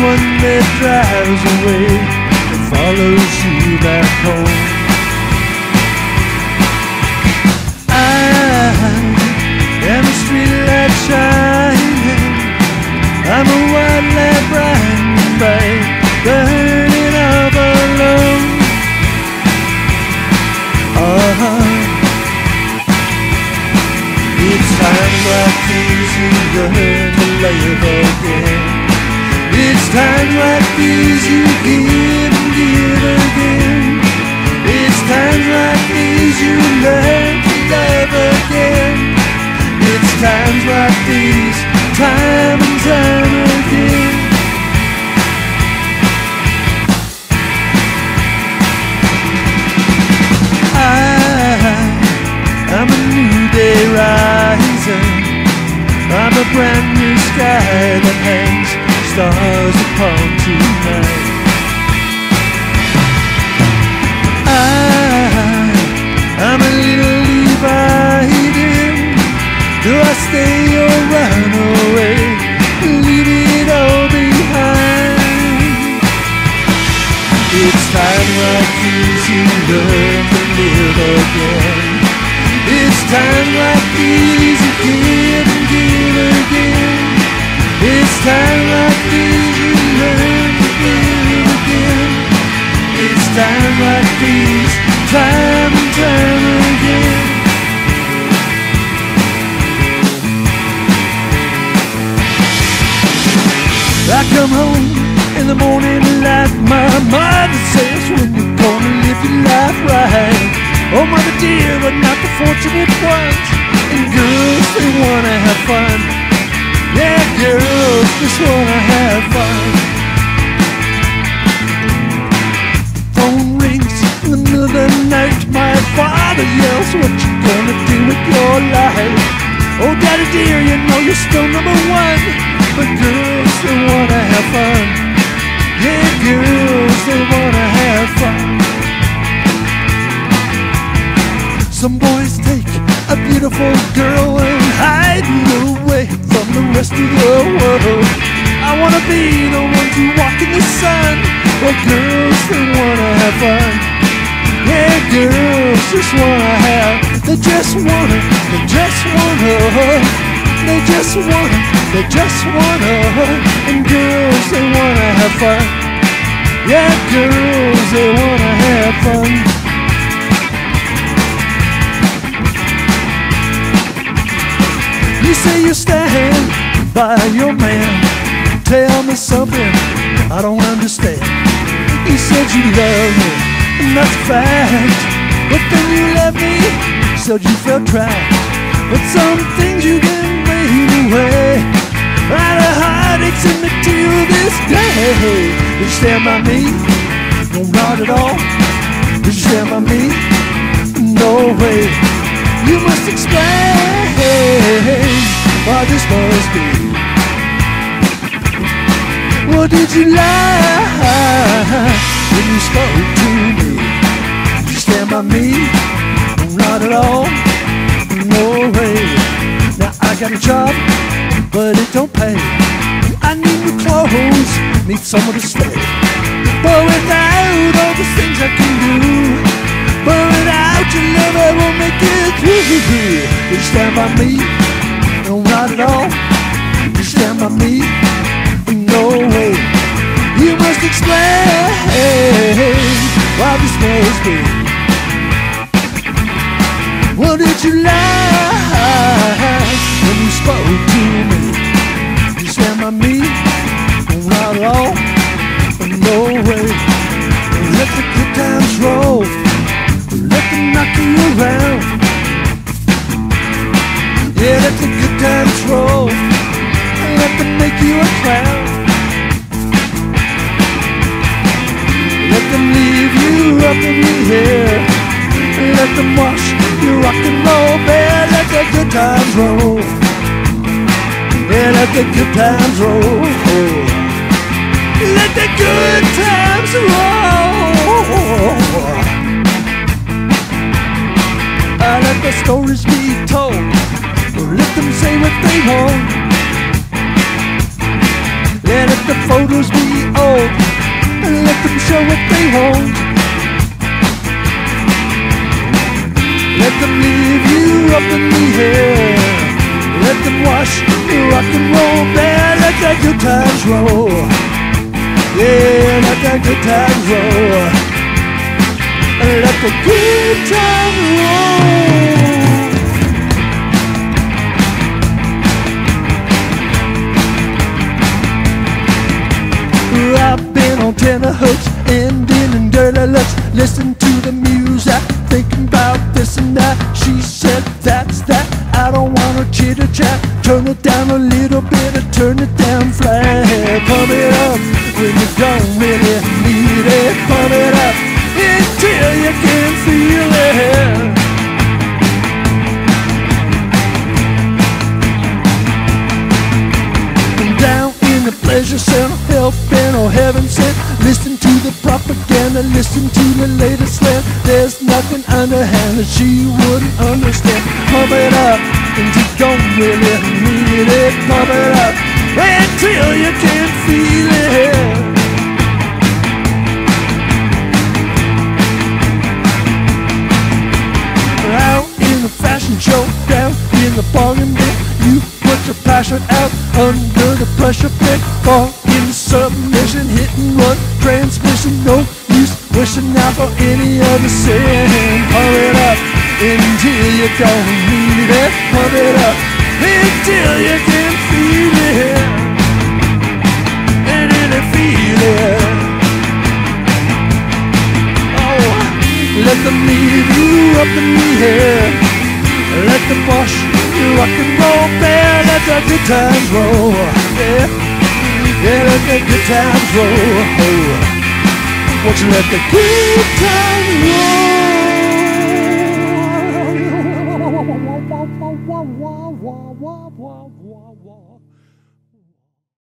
one that drives away and follows you back home. I am a streetlight shining. I'm a white lamp bright bright, burning up alone. Uh-huh. It's times like these learn to live again. It's times like these you give and give again. It's times like these you learn to love again. It's times like these, time and time again. I, I'm a new day rising. I'm a brand new sky that hangs stars upon tonight. I, I'm a little divided. Do I stay or come home in the morning like my mother says when you're gonna live your life right. Oh, mother dear, but not the fortunate ones. And girls, they wanna have fun. Yeah, girls just wanna have fun. Phone rings in the middle of the night. My father yells, What you gonna do with your life? Oh, daddy dear, you know you're still number one. But girls, they wanna have fun. Yeah, girls, they wanna have fun. Some boys take a beautiful girl and hide away from the rest of the world. I wanna be the one to walk in the sun. But girls, they wanna have fun. Yeah, girls just wanna have, they just wanna, they just wanna, they just wanna, they just wanna, and girls, they wanna have fun. Yeah, girls, they wanna have fun. You say you stand by your man. Tell me something I don't understand. You said you love me, and that's a fact. But then you left me, said you felt trapped. But some things you can away. Out of heartaches in me till this day. You stand by me, no, not at all. You stand by me, no way. You must explain why this must be. What did you lie when you spoke to me? You stand by me? No, Not at all. No way. Got a job, but it don't pay. I need new clothes, need somewhere to stay. But without all the things I can do, but without your love I won't make it through. You stand by me? No, not at all. You stand by me? No way. You must explain why this be. What them wash your rock and roll bare. Let the good times roll. Yeah, let the good times roll. Let the good times roll. I let the stories be told. Let them say what they want. Let the photos be home. Let them leave you up in the air. Let them wash the rock and roll band. Let the good times roll. Yeah, let the good times roll. Let the good times roll. I've been on tenterhooks, ending in dirty looks. Listen to the music, She said, That's that. I don't want to chitter chat. Turn it down a little bit, or turn it down flat. Pump it up when you don't really listen to the latest slant. There's nothing underhand that she wouldn't understand. Pump it up and you don't really need it. Pump it up until you can't feel it. Out in the fashion show, down in the bargain bin, you put your passion out under the pressure pick. Fall in submission, hit and run, transmission, no wishing out for any other sin. It up until you don't need it. It up until you can feel it. And really feel it. Oh, let them leave you up in the air. Let them wash you rock and roll bear. Let the good times roll. Yeah, yeah, let the good times roll. Won't you let the good times roll?